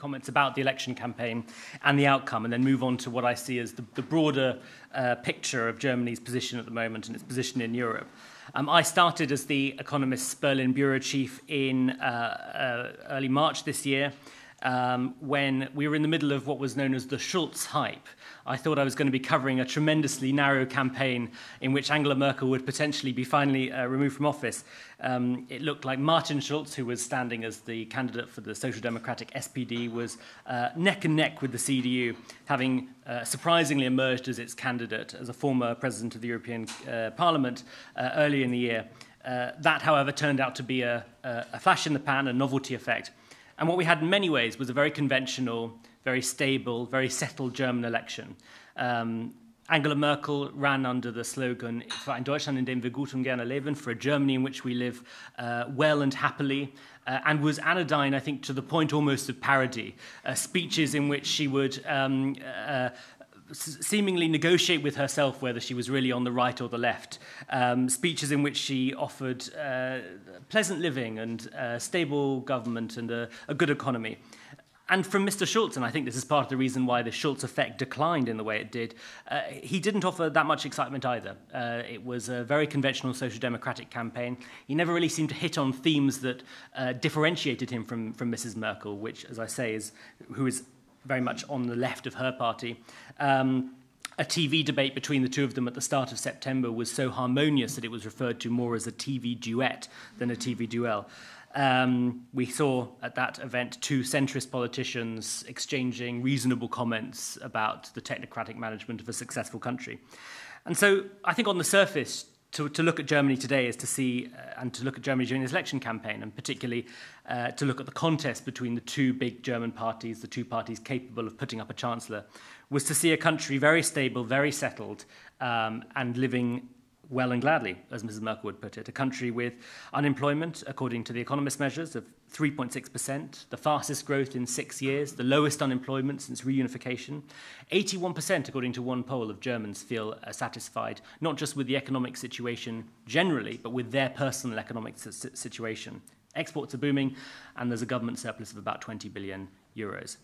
comments about the election campaign and the outcome, and then move on to what I see as the, the broader uh, picture of Germany's position at the moment and its position in Europe. Um, I started as the Economist's Berlin bureau chief in uh, uh, early March this year um, when we were in the middle of what was known as the Schulz hype. I thought I was going to be covering a tremendously narrow campaign in which Angela Merkel would potentially be finally uh, removed from office. Um, it looked like Martin Schulz, who was standing as the candidate for the Social Democratic SPD, was uh, neck and neck with the CDU, having uh, surprisingly emerged as its candidate as a former president of the European uh, Parliament uh, early in the year. Uh, that, however, turned out to be a, a flash in the pan, a novelty effect. And what we had in many ways was a very conventional, very stable, very settled German election. Um, Angela Merkel ran under the slogan für ein Deutschland, in dem wir gut und gerne leben, for a Germany in which we live uh, well and happily, uh, and was anodyne, I think, to the point almost of parody. Uh, speeches in which she would um, uh, seemingly negotiate with herself whether she was really on the right or the left. Um, speeches in which she offered uh, pleasant living and uh, stable government and a, a good economy. And from Mr. Schulz, and I think this is part of the reason why the Schulz effect declined in the way it did, uh, he didn't offer that much excitement either. Uh, it was a very conventional social democratic campaign. He never really seemed to hit on themes that uh, differentiated him from, from Mrs. Merkel, which, as I say, is who is very much on the left of her party. Um, a TV debate between the two of them at the start of September was so harmonious that it was referred to more as a TV duet than a TV duel. Um, we saw at that event two centrist politicians exchanging reasonable comments about the technocratic management of a successful country. And so I think on the surface, to, to look at Germany today is to see uh, and to look at Germany during this election campaign, and particularly uh, to look at the contest between the two big German parties, the two parties capable of putting up a chancellor, was to see a country very stable, very settled, um, and living well and gladly, as Mrs. Merkel would put it. A country with unemployment, according to the Economist measures, of 3.6%, the fastest growth in six years, the lowest unemployment since reunification. 81%, according to one poll, of Germans feel uh, satisfied, not just with the economic situation generally, but with their personal economic situation. Exports are booming, and there's a government surplus of about 20 billion euros.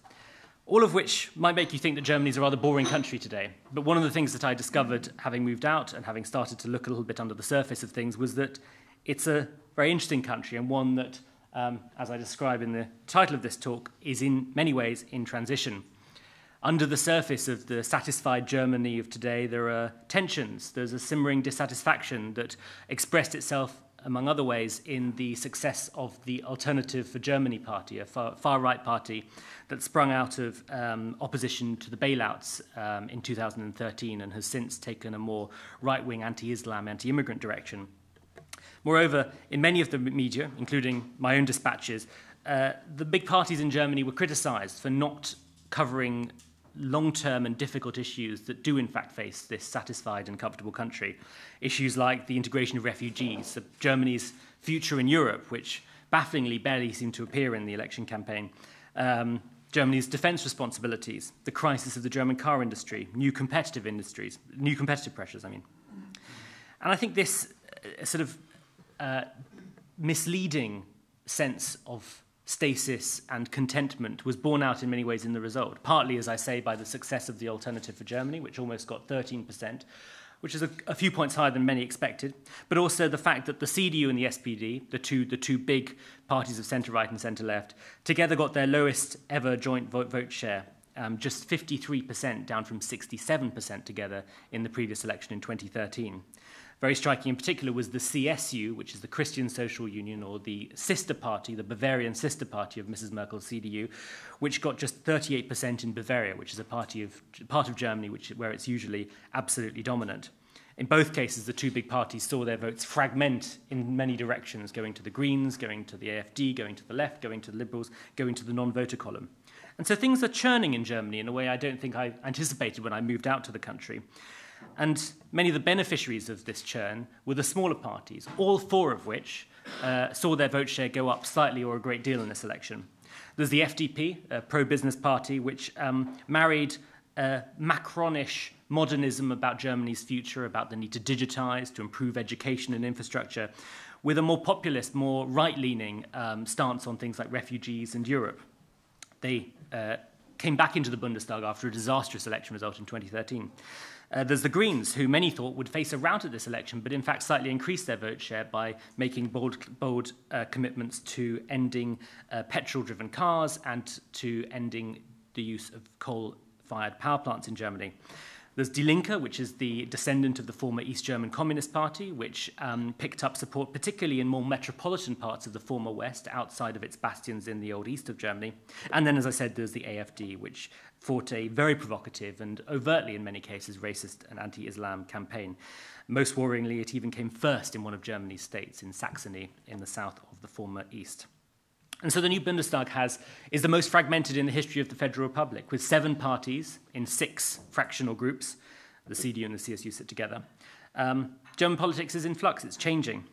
All of which might make you think that Germany is a rather boring country today. But one of the things that I discovered having moved out and having started to look a little bit under the surface of things was that it's a very interesting country and one that, um, as I describe in the title of this talk, is in many ways in transition. Under the surface of the satisfied Germany of today, there are tensions. There's a simmering dissatisfaction that expressed itself among other ways, in the success of the Alternative for Germany party, a far, far right party that sprung out of um, opposition to the bailouts um, in 2013 and has since taken a more right wing anti Islam, anti immigrant direction. Moreover, in many of the media, including my own dispatches, uh, the big parties in Germany were criticized for not covering long term and difficult issues that do, in fact, face this satisfied and comfortable country. Issues like the integration of refugees, Germany's future in Europe, which bafflingly barely seemed to appear in the election campaign. Um, Germany's defense responsibilities, the crisis of the German car industry, new competitive industries, new competitive pressures, I mean. And I think this uh, sort of uh, misleading sense of stasis and contentment was borne out in many ways in the result. Partly, as I say, by the success of the Alternative for Germany, which almost got 13%, which is a, a, few points higher than many expected, but also the fact that the CDU and the SPD, the two, the two big parties of centre right and centre left, together got their lowest ever joint vote, vote share. Um, just 53%, down from 67% together in the previous election in 2013. Very striking in particular was the CSU, which is the Christian Social Union, or the sister party, the Bavarian sister party of Mrs. Merkel's CDU, which got just 38% in Bavaria, which is a party of, part of Germany which, where it's usually absolutely dominant. In both cases, the two big parties saw their votes fragment in many directions, going to the Greens, going to the AFD, going to the left, going to the Liberals, going to the non voter column. And so things are churning in Germany in a way I don't think I anticipated when I moved out to the country. And many of the beneficiaries of this churn were the smaller parties, all four of which uh, saw their vote share go up slightly or a great deal in this election. There's the FDP, a pro business party, which um, married Macronish modernism about Germany's future, about the need to digitize, to improve education and infrastructure, with a more populist, more right leaning um, stance on things like refugees and Europe. They uh, came back into the Bundestag after a disastrous election result in 2013. Uh, there's the Greens, who many thought would face a rout at this election, but in fact slightly increased their vote share by making bold, bold uh, commitments to ending uh, petrol driven cars and to ending the use of coal fired power plants in Germany. There's Die Linke, which is the descendant of the former East German Communist Party, which um, picked up support particularly in more metropolitan parts of the former West, outside of its bastions in the old East of Germany. And then, as I said, there's the AFD, which fought a very provocative and overtly, in many cases, racist and anti Islam campaign. Most worryingly, it even came first in one of Germany's states, in Saxony, in the south of the former East. And so the new Bundestag has, is the most fragmented in the history of the Federal Republic, with seven parties in six fractional groups. The CDU and the CSU sit together. Um, German politics is in flux, it's changing.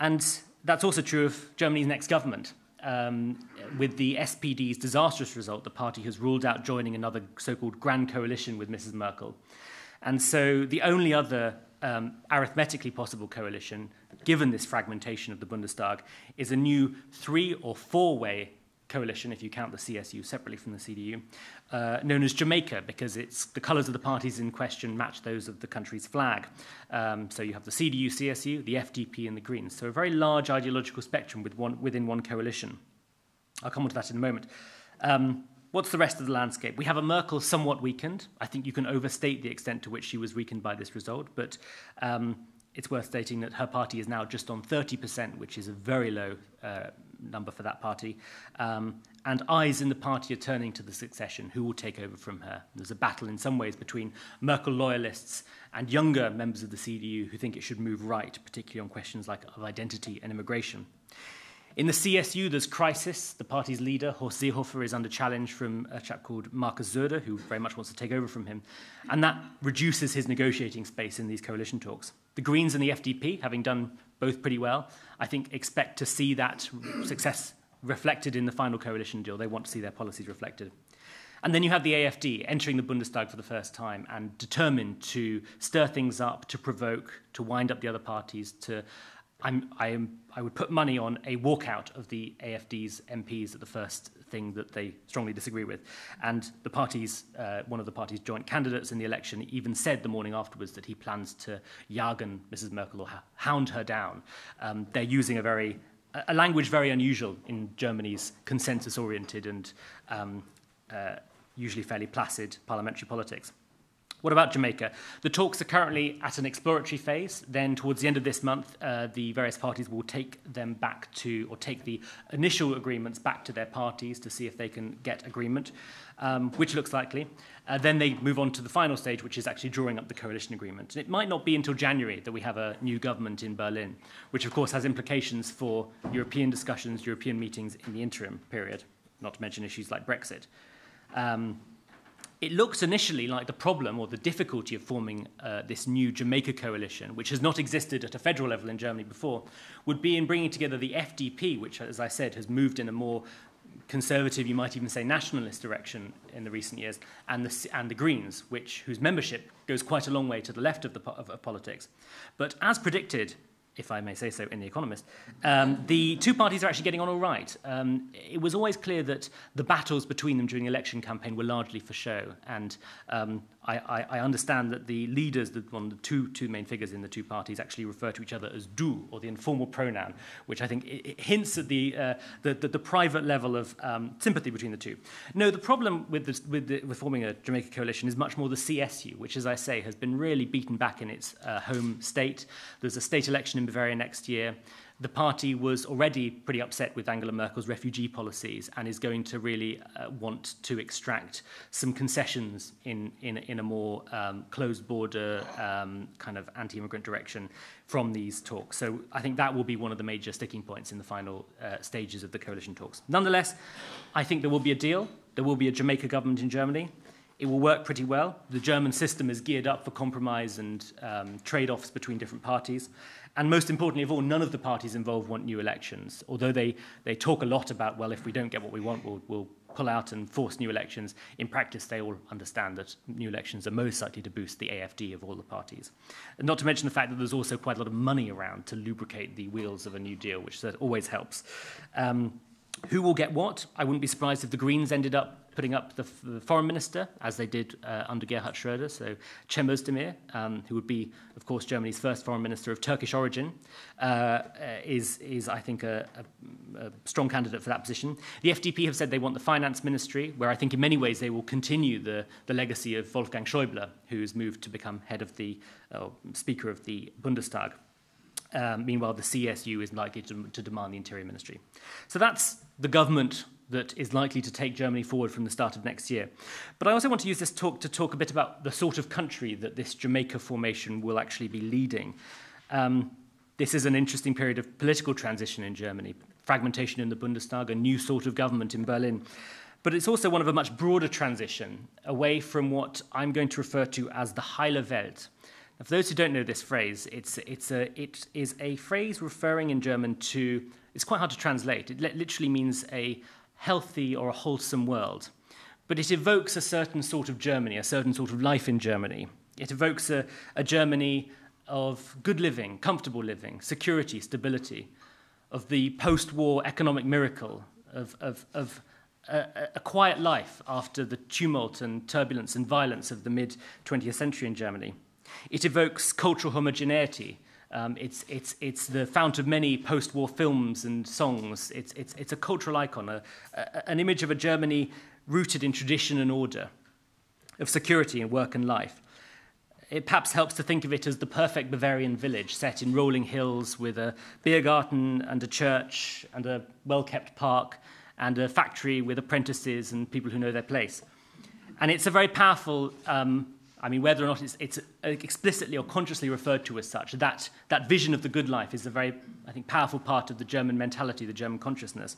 And that's also true of Germany's next government. Um, with the SPD's disastrous result, the party has ruled out joining another so called grand coalition with Mrs. Merkel. And so the only other um, arithmetically possible coalition, given this fragmentation of the Bundestag, is a new three or four way coalition, if you count the CSU separately from the CDU, uh, known as Jamaica, because it's the colours of the parties in question match those of the country's flag. Um, so you have the CDU, CSU, the FDP, and the Greens. So a very large ideological spectrum with one, within one coalition. I'll come on to that in a moment. Um, What's the rest of the landscape? We have a Merkel somewhat weakened. I think you can overstate the extent to which she was weakened by this result, but um, it's worth stating that her party is now just on 30%, which is a very low uh, number for that party. Um, and eyes in the party are turning to the succession. Who will take over from her? There's a battle in some ways between Merkel loyalists and younger members of the CDU who think it should move right, particularly on questions like of identity and immigration. In the CSU, there's crisis. The party's leader, Horst Seehofer, is under challenge from a chap called Markus Söder, who very much wants to take over from him. And that reduces his negotiating space in these coalition talks. The Greens and the FDP, having done both pretty well, I think expect to see that success reflected in the final coalition deal. They want to see their policies reflected. And then you have the AFD entering the Bundestag for the first time and determined to stir things up, to provoke, to wind up the other parties, to I'm, I, am, I would put money on a walkout of the AFD's MPs at the first thing that they strongly disagree with. And the party's, uh, one of the party's joint candidates in the election even said the morning afterwards that he plans to jagen Mrs. Merkel or hound her down. Um, they're using a very a language very unusual in Germany's consensus-oriented and um, uh, usually fairly placid parliamentary politics. What about Jamaica? The talks are currently at an exploratory phase. Then, towards the end of this month, uh, the various parties will take them back to, or take the initial agreements back to their parties to see if they can get agreement, um, which looks likely. Uh, then they move on to the final stage, which is actually drawing up the coalition agreement. And it might not be until January that we have a new government in Berlin, which of course has implications for European discussions, European meetings in the interim period, not to mention issues like Brexit. Um, it looks initially like the problem or the difficulty of forming uh, this new Jamaica coalition, which has not existed at a federal level in Germany before, would be in bringing together the FDP, which, as I said, has moved in a more conservative, you might even say nationalist direction in the recent years, and the, and the Greens, which, whose membership goes quite a long way to the left of, the, of, of politics. But as predicted, if I may say so, in The Economist, um, the two parties are actually getting on all right. Um, it was always clear that the battles between them during the election campaign were largely for show, and um, I, I, I understand that the leaders, the, one, the two, two main figures in the two parties, actually refer to each other as du, or the informal pronoun, which I think it, it hints at the, uh, the, the, the private level of um, sympathy between the two. No, the problem with, this, with, the, with forming a Jamaica coalition is much more the CSU, which, as I say, has been really beaten back in its uh, home state. There's a state election in Bavaria next year the party was already pretty upset with Angela Merkel's refugee policies and is going to really uh, want to extract some concessions in, in, in a more um, closed border um, kind of anti-immigrant direction from these talks. So I think that will be one of the major sticking points in the final uh, stages of the coalition talks. Nonetheless, I think there will be a deal. There will be a Jamaica government in Germany. It will work pretty well. The German system is geared up for compromise and um, trade-offs between different parties. And most importantly of all, none of the parties involved want new elections. Although they, they talk a lot about, well, if we don't get what we want, we'll, we'll pull out and force new elections. In practice, they all understand that new elections are most likely to boost the AFD of all the parties. And not to mention the fact that there's also quite a lot of money around to lubricate the wheels of a new deal, which always helps. Um, Who will get what? I wouldn't be surprised if the Greens ended up putting up the, the foreign minister, as they did uh, under Gerhard Schröder, so Cem Özdemir, um, who would be, of course, Germany's first foreign minister of Turkish origin, uh, is, is, I think, a, a, a strong candidate for that position. The FDP have said they want the finance ministry, where I think in many ways they will continue the, the legacy of Wolfgang Schäuble, who's moved to become head of the, uh, speaker of the Bundestag. Um, meanwhile, the CSU is likely to, to demand the interior ministry. So that's the government that is likely to take Germany forward from the start of next year. But I also want to use this talk to talk a bit about the sort of country that this Jamaica formation will actually be leading. Um, this is an interesting period of political transition in Germany, fragmentation in the Bundestag, a new sort of government in Berlin. But it's also one of a much broader transition away from what I'm going to refer to as the Heile Welt. For those who don't know this phrase, it's, it's a, it is a phrase referring in German to, it's quite hard to translate. It literally means a healthy or a wholesome world. But it evokes a certain sort of Germany, a certain sort of life in Germany. It evokes a, a Germany of good living, comfortable living, security, stability, of the post war economic miracle, of, of, of a, a, quiet life after the tumult and turbulence and violence of the mid 20th century in Germany. It evokes cultural homogeneity, um, it's, it's, it's the fount of many post war films and songs. It's, it's, it's a cultural icon, a, a, an image of a Germany rooted in tradition and order, of security in work and life. It perhaps helps to think of it as the perfect Bavarian village set in rolling hills with a beer garden and a church and a well kept park and a factory with apprentices and people who know their place. And it's a very powerful um, I mean, whether or not it's, it's uh, explicitly or consciously referred to as such, that, that vision of the good life is a very, I think, powerful part of the German mentality, the German consciousness.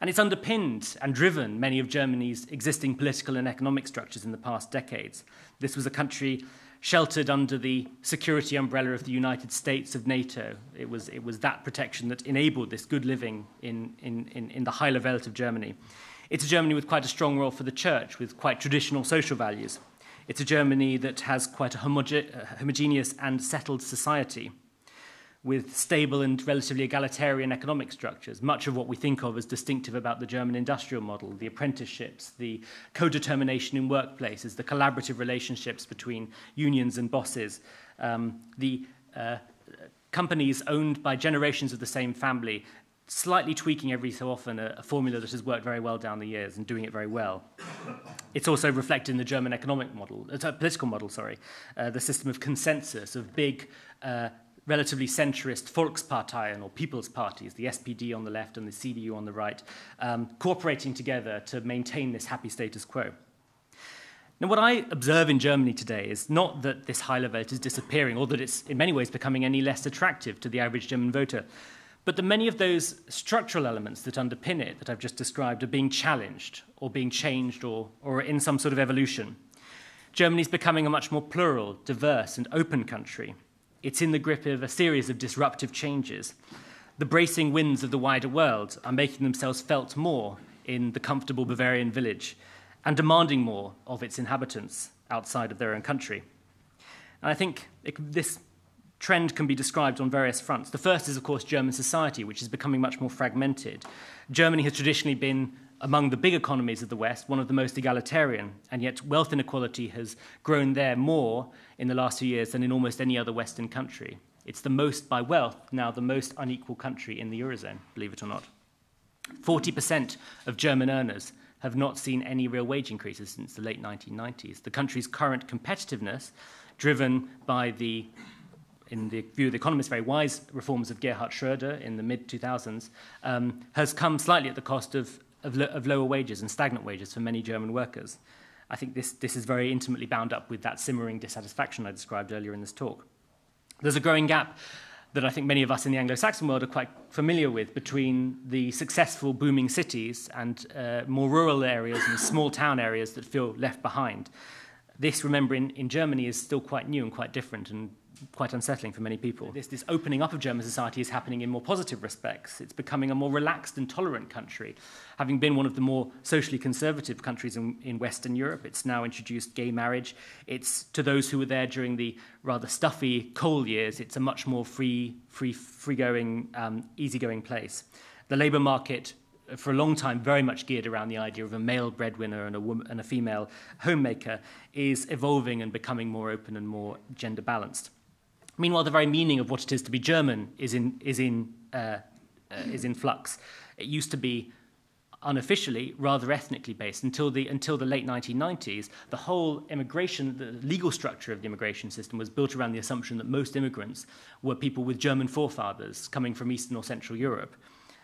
And it's underpinned and driven many of Germany's existing political and economic structures in the past decades. This was a country sheltered under the security umbrella of the United States of NATO. It was, it was that protection that enabled this good living in, in, in, in the Heile Welt of Germany. It's a Germany with quite a strong role for the church, with quite traditional social values. It's a Germany that has quite a uh, homogeneous and settled society with stable and relatively egalitarian economic structures, much of what we think of as distinctive about the German industrial model, the apprenticeships, the co-determination in workplaces, the collaborative relationships between unions and bosses, um, the uh, companies owned by generations of the same family slightly tweaking every so often a, a, formula that has worked very well down the years and doing it very well. It's also reflected in the German economic model, uh, political model, sorry, uh, the system of consensus, of big, uh, relatively centrist Volksparteien or people's parties, the SPD on the left and the CDU on the right, um, cooperating together to maintain this happy status quo. Now, what I observe in Germany today is not that this Heile Welt is disappearing or that it's in many ways becoming any less attractive to the average German voter, but the many of those structural elements that underpin it that I've just described are being challenged or being changed or, or in some sort of evolution. Germany is becoming a much more plural, diverse, and open country. It's in the grip of a series of disruptive changes. The bracing winds of the wider world are making themselves felt more in the comfortable Bavarian village and demanding more of its inhabitants outside of their own country. And I think it, this trend can be described on various fronts. The first is, of course, German society, which is becoming much more fragmented. Germany has traditionally been, among the big economies of the West, one of the most egalitarian, and yet wealth inequality has grown there more in the last few years than in almost any other Western country. It's the most, by wealth, now the most unequal country in the Eurozone, believe it or not. 40% of German earners have not seen any real wage increases since the late 1990s. The country's current competitiveness, driven by the in the view of the economists, very wise reforms of Gerhard Schröder in the mid 2000s, um, has come slightly at the cost of, of, lo of, lower wages and stagnant wages for many German workers. I think this, this is very intimately bound up with that simmering dissatisfaction I described earlier in this talk. There's a growing gap that I think many of us in the Anglo Saxon world are quite familiar with between the successful, booming cities and uh, more rural areas and small town areas that feel left behind. This, remember, in, in Germany is still quite new and quite different and quite unsettling for many people. This, this opening up of German society is happening in more positive respects. It's becoming a more relaxed and tolerant country. Having been one of the more socially conservative countries in, in Western Europe, it's now introduced gay marriage. It's to those who were there during the rather stuffy Kohl years, it's a much more free, free, free-going, um, easygoing place. The labour market for a long time very much geared around the idea of a male breadwinner and a, woman, and a female homemaker, is evolving and becoming more open and more gender balanced. Meanwhile, the very meaning of what it is to be German is in, is in, uh, uh, is in flux. It used to be unofficially rather ethnically based until the until the late 1990s the whole immigration the legal structure of the immigration system was built around the assumption that most immigrants were people with german forefathers coming from eastern or central europe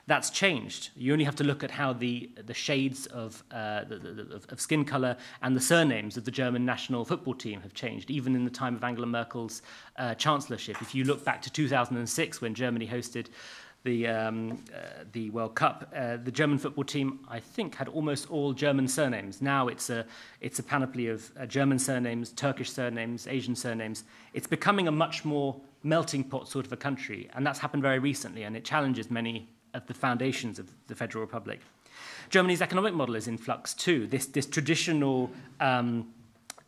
that's changed. You only have to look at how the, the shades of, uh, the, the, of, skin color and the surnames of the German national football team have changed, even in the time of Angela Merkel's uh, chancellorship. If you look back to 2006, when Germany hosted the, um, uh, the World Cup, uh, the German football team, I think, had almost all German surnames. Now it's a, it's a panoply of uh, German surnames, Turkish surnames, Asian surnames. It's becoming a much more melting pot sort of a country, and that's happened very recently, and it challenges many of the foundations of the Federal Republic. Germany's economic model is in flux too. This, this traditional um,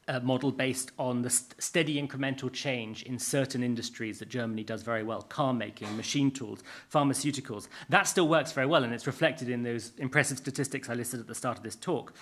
uh, model based on the st steady incremental change in certain industries that Germany does very well car making, machine tools, pharmaceuticals. That still works very well, and it's reflected in those impressive statistics I listed at the start of this talk.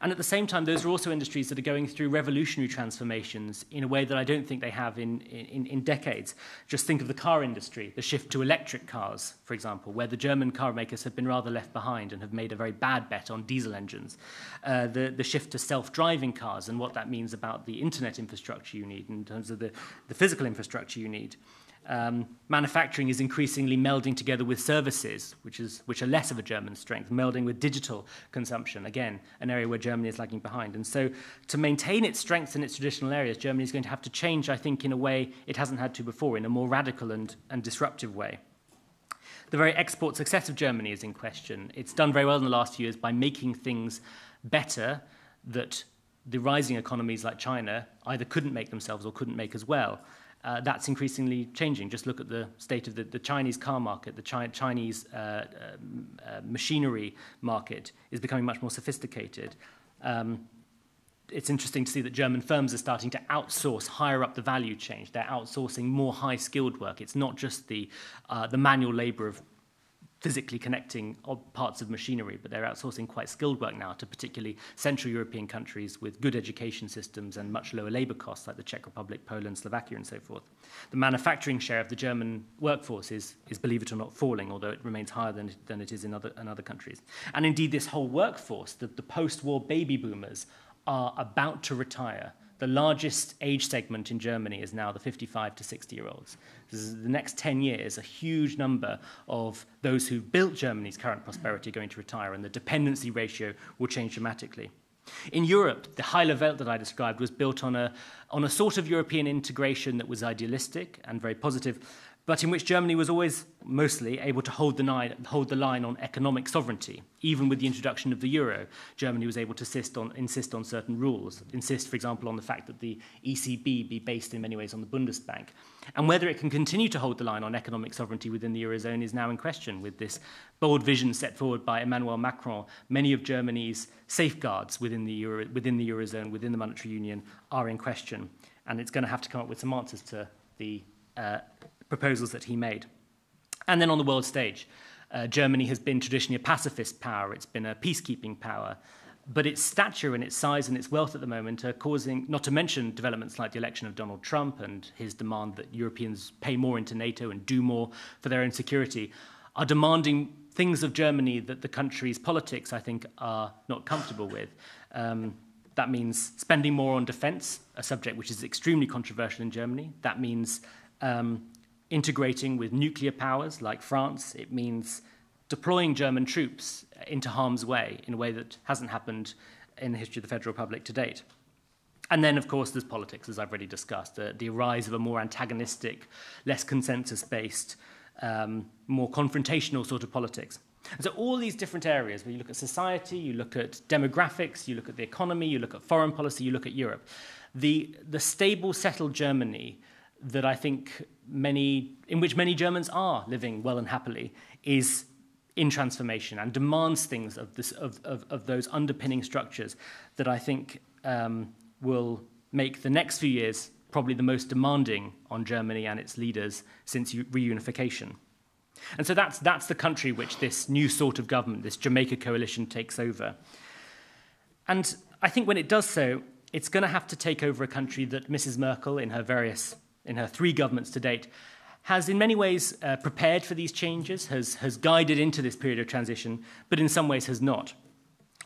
And at the same time, those are also industries that are going through revolutionary transformations in a way that I don't think they have in, in, in decades. Just think of the car industry, the shift to electric cars, for example, where the German car makers have been rather left behind and have made a very bad bet on diesel engines. Uh, the, the shift to self-driving cars and what that means about the internet infrastructure you need in terms of the, the physical infrastructure you need. Um, manufacturing is increasingly melding together with services, which, is, which are less of a German strength, melding with digital consumption, again, an area where Germany is lagging behind. And so to maintain its strengths in its traditional areas, Germany is going to have to change, I think, in a way it hasn't had to before, in a more radical and, and disruptive way. The very export success of Germany is in question. It's done very well in the last few years by making things better that the rising economies like China either couldn't make themselves or couldn't make as well uh, that's increasingly changing. Just look at the state of the, the Chinese car market, the Chi Chinese uh, um, uh, machinery market is becoming much more sophisticated. Um, it's interesting to see that German firms are starting to outsource higher up the value chain. They're outsourcing more high-skilled work. It's not just the, uh, the manual labor of physically connecting parts of machinery, but they're outsourcing quite skilled work now to particularly Central European countries with good education systems and much lower labor costs like the Czech Republic, Poland, Slovakia, and so forth. The manufacturing share of the German workforce is, is believe it or not, falling, although it remains higher than, than it is in other, in other countries. And indeed, this whole workforce, the, the post-war baby boomers, are about to retire the largest age segment in Germany is now the 55 to 60 year olds. the next 10 years, a huge number of those who built Germany's current prosperity are going to retire, and the dependency ratio will change dramatically. In Europe, the high level that I described was built on a, on a sort of European integration that was idealistic and very positive, but in which Germany was always mostly able to hold the, line, hold the line on economic sovereignty. Even with the introduction of the euro, Germany was able to insist on, insist on certain rules, insist, for example, on the fact that the ECB be based in many ways on the Bundesbank. And whether it can continue to hold the line on economic sovereignty within the eurozone is now in question with this bold vision set forward by Emmanuel Macron. Many of Germany's safeguards within the, euro, within the eurozone, within the monetary union, are in question. And it's going to have to come up with some answers to the uh, proposals that he made. And then on the world stage, uh, Germany has been traditionally a pacifist power, it's been a peacekeeping power. But its stature and its size and its wealth at the moment are causing, not to mention developments like the election of Donald Trump and his demand that Europeans pay more into NATO and do more for their own security, are demanding things of Germany that the country's politics, I think, are not comfortable with. Um, that means spending more on defense, a subject which is extremely controversial in Germany. That means um, integrating with nuclear powers like France. It means deploying German troops into harm's way in a way that hasn't happened in the history of the Federal Republic to date. And then, of course, there's politics, as I've already discussed, uh, the rise of a more antagonistic, less consensus based, um, more confrontational sort of politics. And so, all these different areas, where you look at society, you look at demographics, you look at the economy, you look at foreign policy, you look at Europe, the, the stable, settled Germany that I think many, in which many Germans are living well and happily, is in transformation and demands things of, this, of, of, of those underpinning structures that I think um, will make the next few years probably the most demanding on Germany and its leaders since reunification. And so that's, that's the country which this new sort of government, this Jamaica coalition, takes over. And I think when it does so, it's going to have to take over a country that Mrs. Merkel, in her various, in her three governments to date, has in many ways uh, prepared for these changes, has, has guided into this period of transition, but in some ways has not.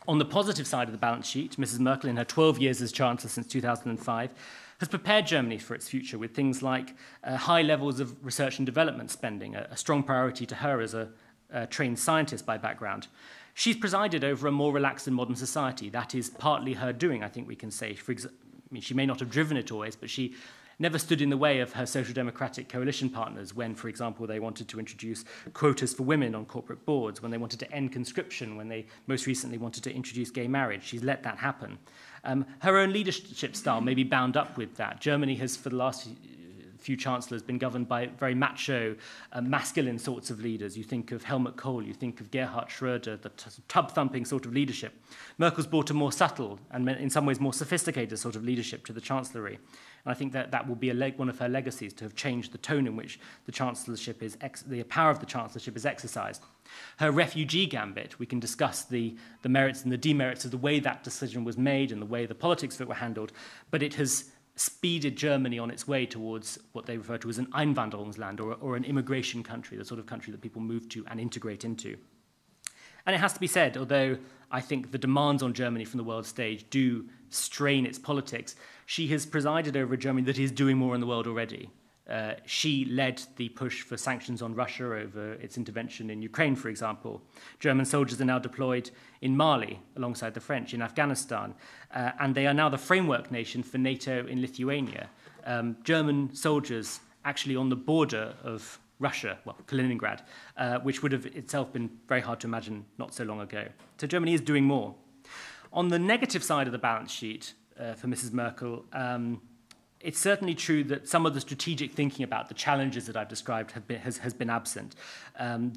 On the positive side of the balance sheet, Mrs. Merkel, in her 12 years as Chancellor since 2005, has prepared Germany for its future with things like uh, high levels of research and development spending, a, a strong priority to her as a, a trained scientist by background. She's presided over a more relaxed and modern society. That is partly her doing, I think we can say. For exa- I mean, she may not have driven it always, but she never stood in the way of her social democratic coalition partners when, for example, they wanted to introduce quotas for women on corporate boards, when they wanted to end conscription, when they most recently wanted to introduce gay marriage. She's let that happen. Um, her own leadership style may be bound up with that. Germany has, for the last few chancellors been governed by very macho, uh, masculine sorts of leaders. You think of Helmut Kohl, you think of Gerhard Schröder, the tub-thumping sort of leadership. Merkel's brought a more subtle and in some ways more sophisticated sort of leadership to the chancellery. And I think that that will be one of her legacies to have changed the tone in which the chancellorship is the power of the chancellorship is exercised. Her refugee gambit, we can discuss the, the merits and the demerits of the way that decision was made and the way the politics of it were handled, but it has speeded Germany on its way towards what they refer to as an Einwanderungsland or, or an immigration country, the sort of country that people move to and integrate into. And it has to be said, although I think the demands on Germany from the world stage do strain its politics, she has presided over a Germany that is doing more in the world already. Uh, she led the push for sanctions on Russia over its intervention in Ukraine, for example. German soldiers are now deployed in Mali alongside the French in Afghanistan, uh, and they are now the framework nation for NATO in Lithuania. Um, German soldiers actually on the border of Russia, well, Kaliningrad, uh, which would have itself been very hard to imagine not so long ago. So Germany is doing more. On the negative side of the balance sheet uh, for Mrs. Merkel, um, it's certainly true that some of the strategic thinking about the challenges that I've described been, has, has been absent. Um,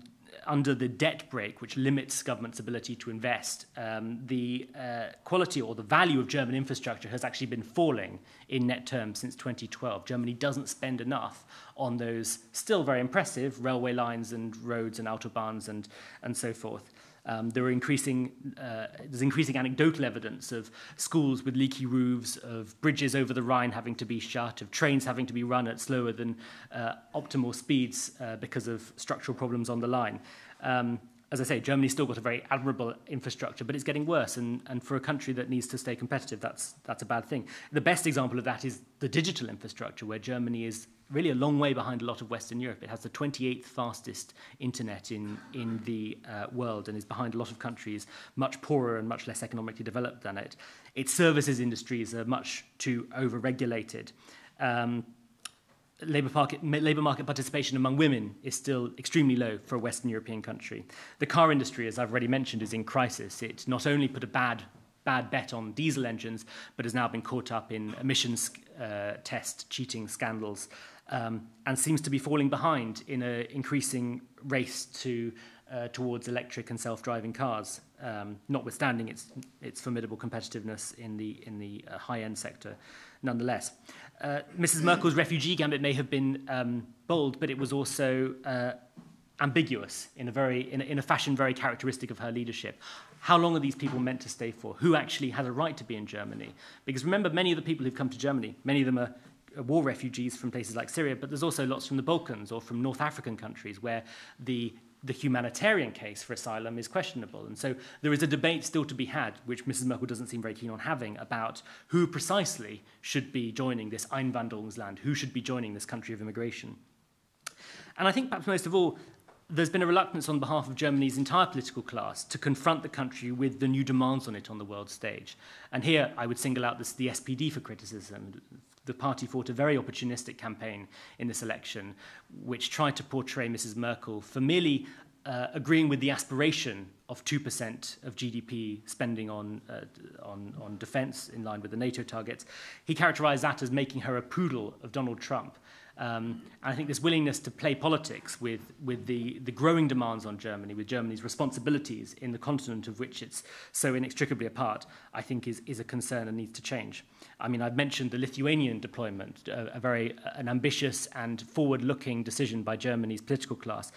under the debt brake, which limits government's ability to invest, um, the uh, quality or the value of German infrastructure has actually been falling in net terms since 2012. Germany doesn't spend enough on those still very impressive railway lines and roads and autobahns and, and so forth. Um, there are increasing, uh, there's increasing anecdotal evidence of schools with leaky roofs, of bridges over the Rhine having to be shut, of trains having to be run at slower than uh, optimal speeds uh, because of structural problems on the line. Um, as I say, Germany's still got a very admirable infrastructure, but it's getting worse. And, and for a country that needs to stay competitive, that's, that's a bad thing. The best example of that is the digital infrastructure, where Germany is really a long way behind a lot of Western Europe. It has the 28th fastest internet in, in the uh, world and is behind a lot of countries much poorer and much less economically developed than it. Its services industries are much too over-regulated. Um, labour market, labour market participation among women is still extremely low for a Western European country. The car industry, as I've already mentioned, is in crisis. It not only put a bad bad bet on diesel engines, but has now been caught up in emissions uh, test cheating scandals um, and seems to be falling behind in an increasing race to, uh, towards electric and self-driving cars, um, notwithstanding its, its formidable competitiveness in the, in the uh, high-end sector nonetheless. Uh, Mrs. Merkel's refugee gambit may have been um, bold, but it was also uh, ambiguous in a, very, in, a, in a fashion very characteristic of her leadership. How long are these people meant to stay for? Who actually has a right to be in Germany? Because remember, many of the people who've come to Germany, many of them are war refugees from places like Syria, but there's also lots from the Balkans or from North African countries where the the humanitarian case for asylum is questionable. And so there is a debate still to be had, which Mrs. Merkel doesn't seem very keen on having, about who precisely should be joining this Einwanderungsland, who should be joining this country of immigration. And I think perhaps most of all, there's been a reluctance on behalf of Germany's entire political class to confront the country with the new demands on it on the world stage. And here I would single out this, the SPD for criticism. The party fought a very opportunistic campaign in this election, which tried to portray Mrs. Merkel for merely uh, agreeing with the aspiration of 2% of GDP spending on, uh, on, on defense in line with the NATO targets. He characterized that as making her a poodle of Donald Trump Um, and I think this willingness to play politics with, with the, the growing demands on Germany, with Germany's responsibilities in the continent of which it's so inextricably a part, I think is, is a concern and needs to change. I mean, I've mentioned the Lithuanian deployment, a, a very an ambitious and forward-looking decision by Germany's political class.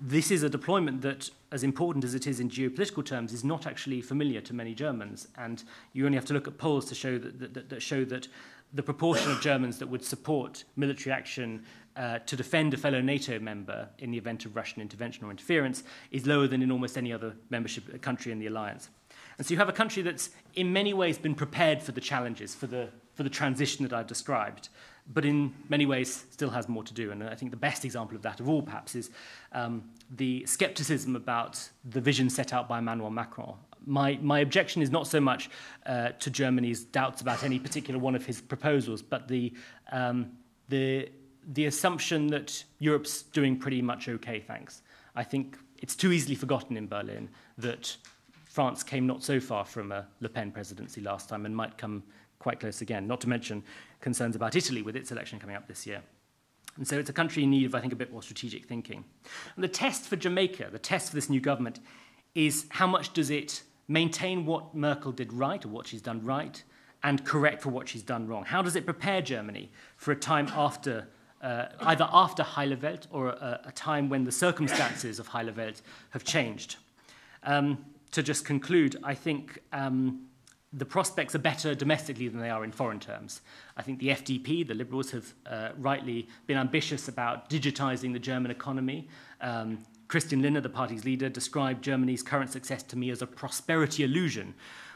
This is a deployment that, as important as it is in geopolitical terms, is not actually familiar to many Germans. And you only have to look at polls to show that, that, that show that the proportion of Germans that would support military action uh, to defend a fellow NATO member in the event of Russian intervention or interference is lower than in almost any other membership country in the alliance. And so you have a country that's in many ways been prepared for the challenges, for the, for the transition that I've described, but in many ways still has more to do. And I think the best example of that of all, perhaps, is um, the skepticism about the vision set out by Emmanuel Macron. My, my objection is not so much uh, to Germany's doubts about any particular one of his proposals, but the, um, the, the assumption that Europe's doing pretty much okay, thanks. I think it's too easily forgotten in Berlin that France came not so far from a Le Pen presidency last time and might come quite close again, not to mention concerns about Italy with its election coming up this year. And so it's a country in need of, I think, a bit more strategic thinking. And the test for Jamaica, the test for this new government, is how much does it maintain what Merkel did right or what she's done right and correct for what she's done wrong? How does it prepare Germany for a time after, uh, either after Heile Welt or a, a time when the circumstances of Heile Welt have changed? Um, to just conclude, I think um, the prospects are better domestically than they are in foreign terms. I think the FDP, the Liberals, have uh, rightly been ambitious about digitizing the German economy. Um, Christian Lindner, the party's leader, described Germany's current success to me as a prosperity illusion,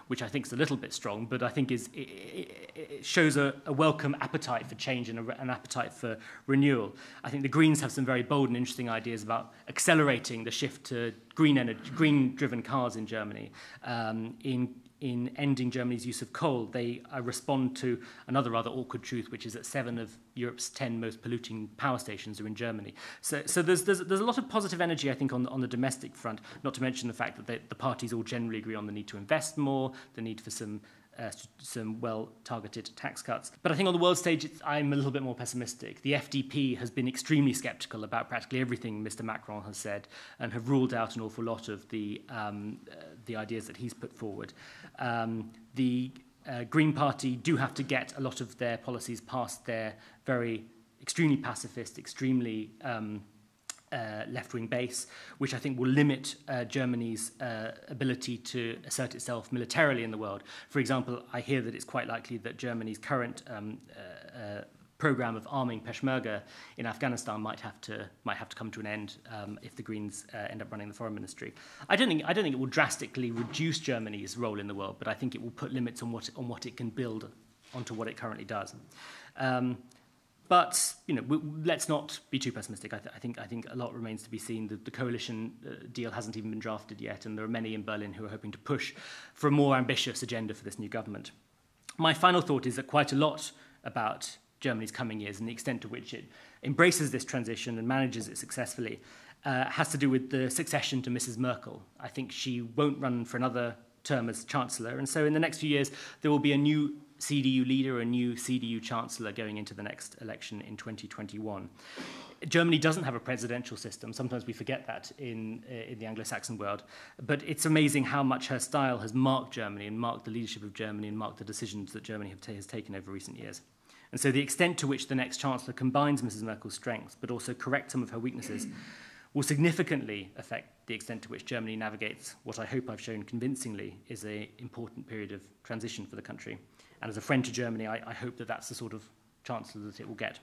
which I think is a little bit strong, but I think is, it, it shows a, a welcome appetite for change and a, an appetite for renewal. I think the Greens have some very bold and interesting ideas about accelerating the shift to green energy, green-driven cars in Germany, um, in in ending Germany's use of coal, they uh, respond to another rather awkward truth, which is that seven of Europe's 10 most polluting power stations are in Germany. So, so there's, there's, there's a lot of positive energy, I think, on, on the domestic front, not to mention the fact that they, the parties all generally agree on the need to invest more, the need for some uh, some well-targeted tax cuts. But I think on the world stage, I'm a little bit more pessimistic. The FDP has been extremely sceptical about practically everything Mr. Macron has said and have ruled out an awful lot of the, um, uh, the ideas that he's put forward. Um, the uh, Green Party do have to get a lot of their policies past their very extremely pacifist, extremely um, uh, left-wing base, which I think will limit uh, Germany's uh, ability to assert itself militarily in the world. For example, I hear that it's quite likely that Germany's current um, uh, uh, program of arming Peshmerga in Afghanistan might have to might have to come to an end um, if the Greens uh, end up running the foreign ministry. I don't think I don't think it will drastically reduce Germany's role in the world, but I think it will put limits on what on what it can build onto what it currently does. Um, But you know, we, let's not be too pessimistic. I, th I, think I think a lot remains to be seen. The, the coalition uh, deal hasn't even been drafted yet, and there are many in Berlin who are hoping to push for a more ambitious agenda for this new government. My final thought is that quite a lot about Germany's coming years and the extent to which it embraces this transition and manages it successfully uh, has to do with the succession to Mrs. Merkel. I think she won't run for another term as chancellor, and so in the next few years there will be a new CDU leader, a new CDU chancellor going into the next election in 2021. Germany doesn't have a presidential system. Sometimes we forget that in, uh, in the Anglo-Saxon world. But it's amazing how much her style has marked Germany and marked the leadership of Germany and marked the decisions that Germany has taken over recent years. And so the extent to which the next chancellor combines Mrs. Merkel's strengths but also corrects some of her weaknesses will significantly affect the extent to which Germany navigates what I hope I've shown convincingly is an important period of transition for the country. And as a friend to Germany, I, I hope that that's the sort of chancellor that it will get.